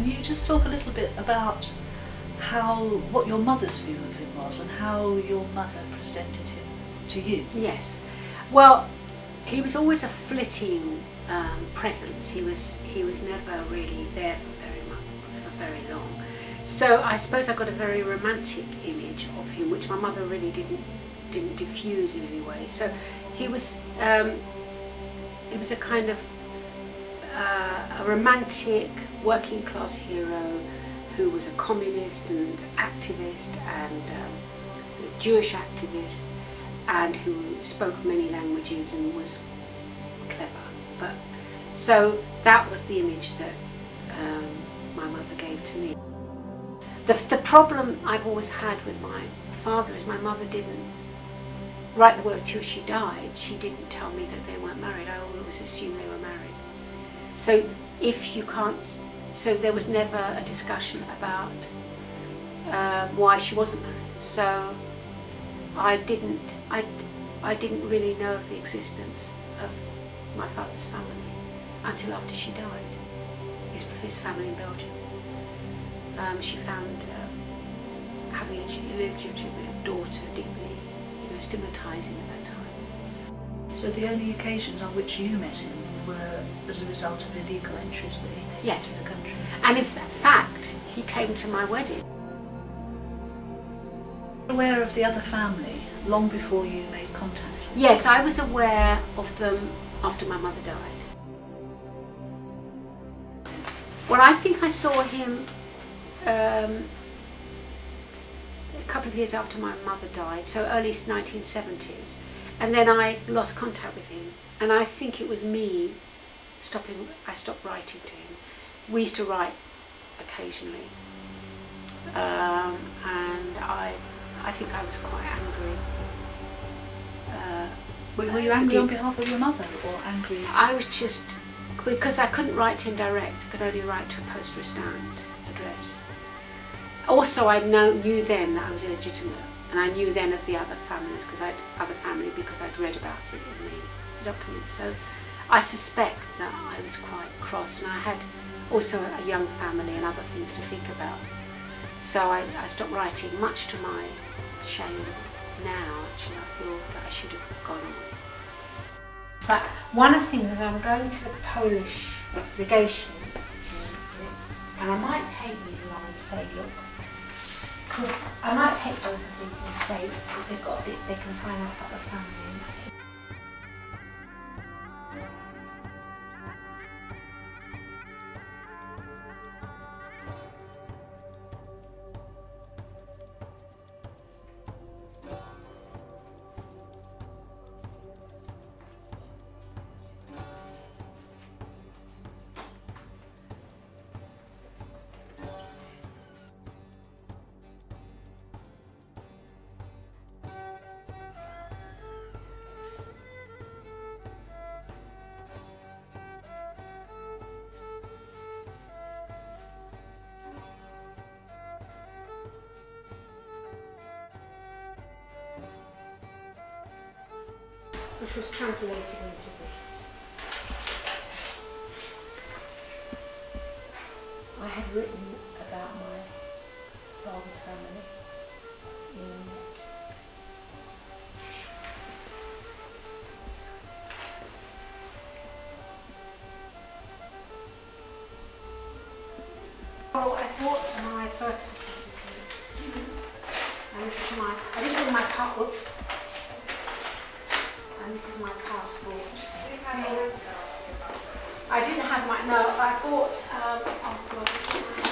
can you just talk a little bit about how what your mother's view of him was and how your mother presented him to you? Yes. Well, he was always a flitting um, presence. He was he was never really there for very much for very long. So I suppose I got a very romantic image of him, which my mother really didn't didn't diffuse in any way. So he was um, he was a kind of uh, a romantic working class hero who was a communist and activist and um, a Jewish activist and who spoke many languages and was clever. But so that was the image that um, my mother gave to me. The, the problem I've always had with my father is my mother didn't write the word till she died. She didn't tell me that they weren't married. I always assumed they were married. So if you can't, so there was never a discussion about uh, why she wasn't married. So I didn't, I, I didn't really know of the existence of my father's family until after she died, his, his family in Belgium. Um, she found um, having a illegitimate daughter deeply you know, stigmatising at that time. So the only occasions on which you met him were as a result of illegal entries that he Yes. into the country. And in fact, he came to my wedding. Aware of the other family long before you made contact. Yes, I was aware of them after my mother died. Well, I think I saw him um, a couple of years after my mother died, so early 1970s, and then I lost contact with him. And I think it was me stopping. I stopped writing to him. We used to write occasionally, um, and I, I think I was quite angry. Uh, Were, were you Uh, angry on behalf of your mother or angry? I was just because I couldn't write to him direct. I could only write to a poste restante address. Also, I know, knew then that I was illegitimate, and I knew then of the other families because I'd other family because I'd read about it in the, the documents. So I suspect that I was quite cross, and I had also a young family and other things to think about. So I, I stopped writing, much to my shame. Now, actually, I feel that I should have gone on. But one of the things is I'm going to the Polish legation, and I might take these along and say, look, could, I might take both of these and say, because they've got a bit, they can find out about the family. Is my, I didn't bring my pa- oops. And this is my passport. I didn't have my, no, I bought, um, oh God.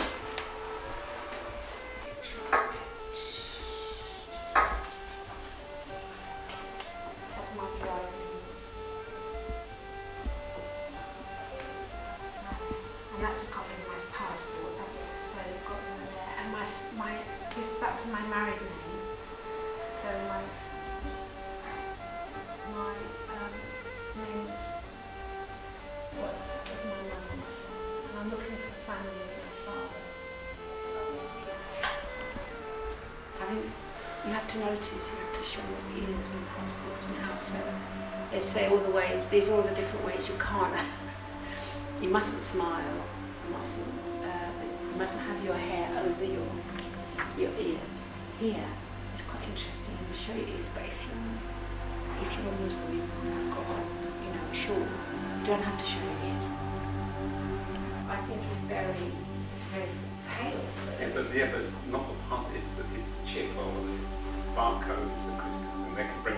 Smile, you mustn't, uh, You mustn't have your hair over your your ears. Here, it's quite interesting. I will show you ears, but if you if you're a Muslim you've got a, you know a shawl, you don't have to show your ears. I think it's very it's very pale. But Yeah, but, it's- yeah, but it's not the part, it's the, it's the chip or the barcode is the crystals, and they can bring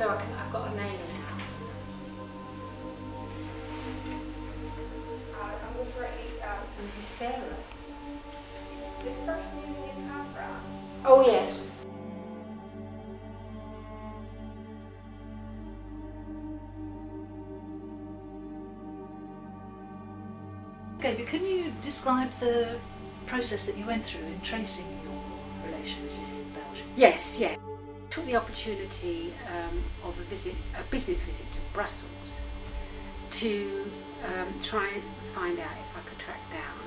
So I can, I've got a name now. Uh, I'm not sure um, this is Sarah. this person is Afra. Oh yes. Okay, but can you describe the process that you went through in tracing your relations in Belgium? Yes, yes. Took the opportunity um, of a visit, a business visit to Brussels, to um, try and find out if I could track down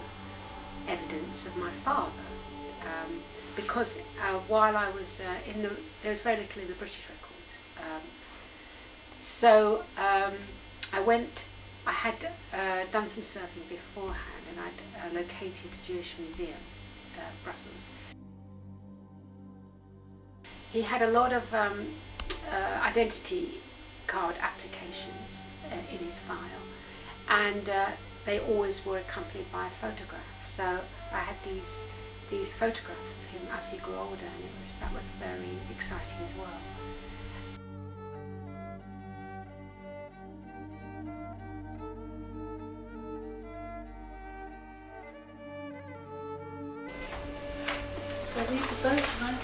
evidence of my father. Um, because uh, while I was uh, in the, there was very little in the British records. Um, so um, I went, I had uh, done some surfing beforehand and I'd uh, located the Jewish Museum, uh, Brussels. He had a lot of um, uh, identity card applications uh, in his file, and uh, they always were accompanied by photographs. So I had these these photographs of him as he grew older, and it was that was very exciting as well.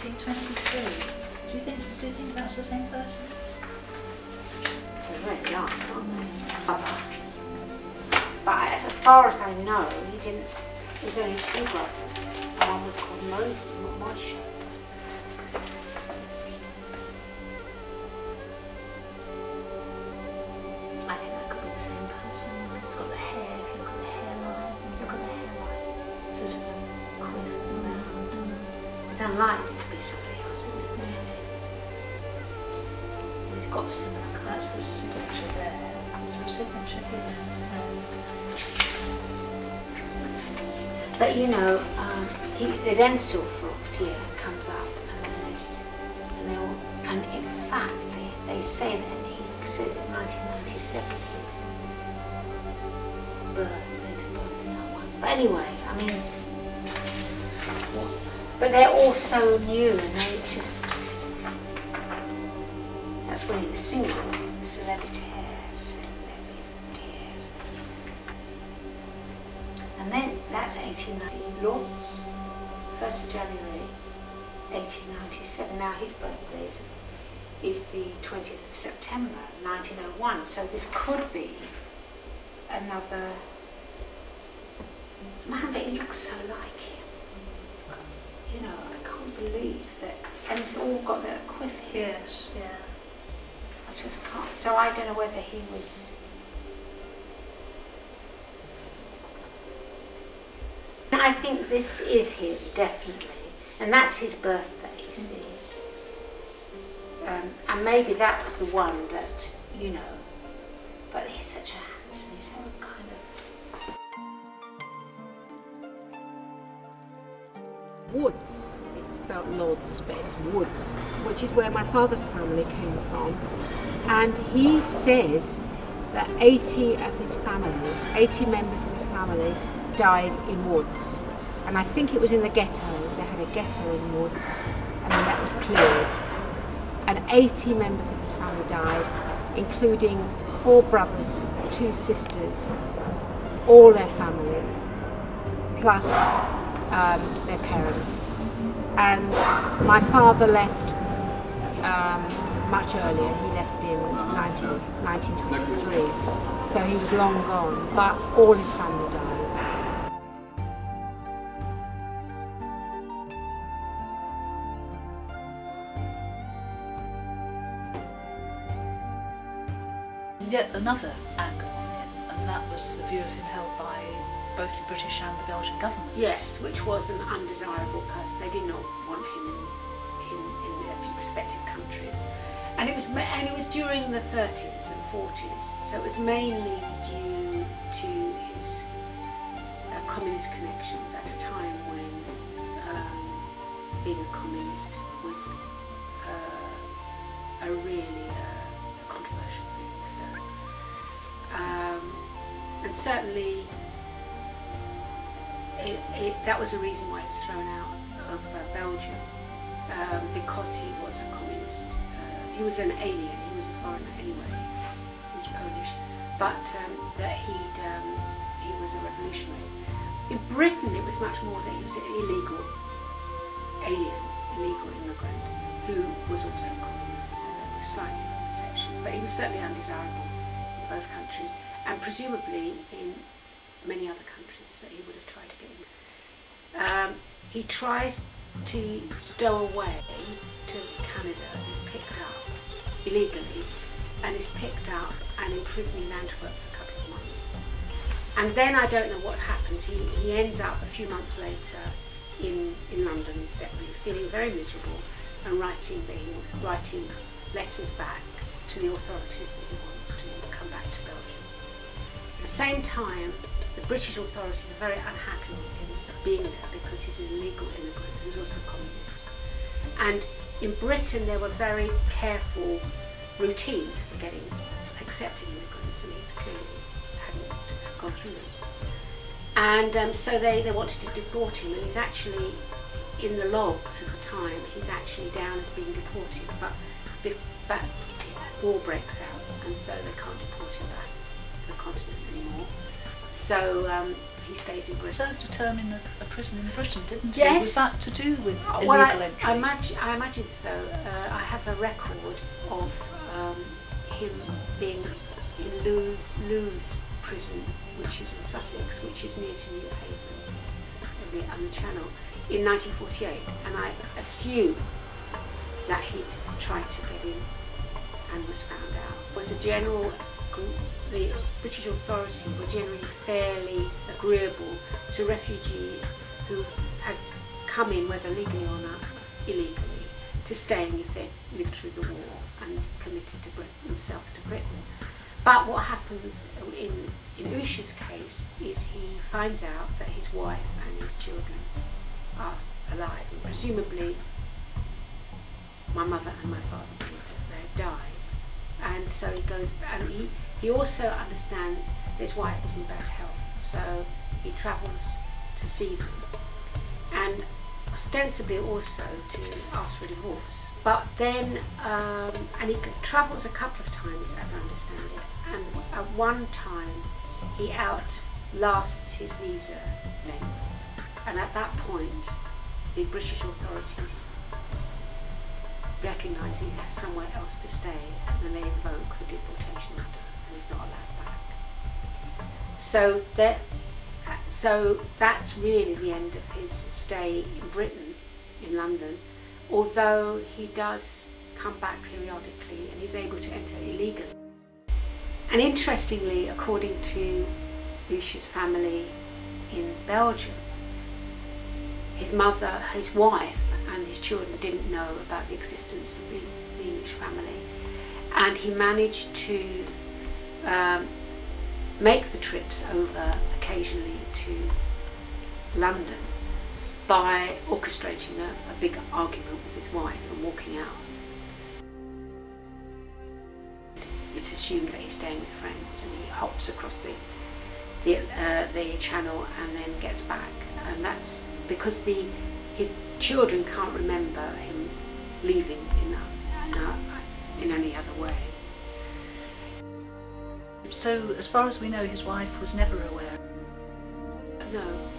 1923. Do you think do you think that's the same person? They're very young, aren't they? But as far as I know, he didn't. There's only two brothers. One was called Moses, not Moshe. But you know, um, he, there's Enselfrucht here comes up, and there's, and in fact, they, they say that he said it was 1997 his birth, that one. But anyway, I mean, but they're all so new, and they just, that's when he was single, célibataire. 1890. Lawrence, 1st of January 1897. Now his birthday is, is the 20th of September 1901. So this could be another. Man, but he looks so like him. You know, I can't believe that. And it's all got that quiff here. Yes, yeah. I just can't. So I don't know whether he was. I think this is him, definitely. And that's his birthday, you see. Um, and maybe that was the one that, you know. But he's such a handsome, he's so kind of. Woods. It's spelled Lodz, but it's Woods, which is where my father's family came from. And he says that 80 of his family, 80 members of his family, died in Woods. And I think it was in the ghetto. They had a ghetto in Woods, and then that was cleared. And 80 members of his family died, including four brothers, two sisters, all their families, plus um, their parents. And my father left um, much earlier. He left in 19, 1923, so he was long gone. But all his family died. Yet another angle on him, and that was the view of him held by both the British and the Belgian governments. Yes, which was an undesirable person. They did not want him in, in, in their respective countries. And it was and it was during the 30s and 40s, so it was mainly due to his uh, communist connections at a time when um, being a communist was uh, a really uh, um, and certainly it, it, that was a reason why he was thrown out of uh, Belgium um, because he was a communist. Uh, he was an alien. He was a foreigner anyway. He was Polish, but um, that he'd um, he was a revolutionary. In Britain, it was much more that he was an illegal alien, illegal immigrant who was also a communist. So there were slightly different perceptions, but he was certainly undesirable both countries, and presumably in many other countries that he would have tried to get in. Um, he tries to stow away to Canada, is picked up illegally, and is picked up and imprisoned in Antwerp for a couple of months. And then I don't know what happens. He, he ends up a few months later in, in London instead, feeling very miserable and writing, the, writing letters back to the authorities that he wants to come back to Belgium. At the same time, the British authorities are very unhappy with him being there because he's an illegal immigrant who's also communist. And in Britain, there were very careful routines for getting accepting immigrants, and he clearly hadn't gone through them. And um, so they, they wanted to deport him, and he's actually in the logs of the time, he's actually down as being deported. But, but war breaks out, and so they can't deport him back to the continent anymore. So um, he stays in Britain. a term a, a prison in Britain, didn't he? Yes. Was that to do with illegal Well, I, entry? I, imagine, I imagine so. Uh, I have a record of um, him being in Lewes, Lewes prison, which is in Sussex, which is near to Newhaven, on the, the Channel, in 1948. And I assume that he'd tried to get in and was found out. Was a general the British authorities were generally fairly agreeable to refugees who had come in, whether legally or not, illegally, to staying if they lived through the war and committed to Brit- themselves to Britain. But what happens in, in Usha's case is he finds out that his wife and his children are alive, and presumably my mother and my father believe that they died. And so he goes, and he, he also understands that his wife is in bad health, so he travels to see them. And ostensibly also to ask for a divorce. But then, um, and he travels a couple of times, as I understand it, and at one time he outlasts his visa length. And at that point, the British authorities recognise he has somewhere else to stay, and they invoke the deportation order, and he's not allowed back. So that, so that's really the end of his stay in Britain, in London. Although he does come back periodically, and he's able to enter illegally. And interestingly, according to Usha's family in Belgium, his mother, his wife, his children didn't know about the existence of the, the English family. And he managed to um, make the trips over occasionally to London by orchestrating a, a big argument with his wife and walking out. It's assumed that he's staying with friends and he hops across the the, uh, the channel and then gets back. And that's because the his children can't remember him leaving in, in any other way. So, as far as we know, his wife was never aware. No.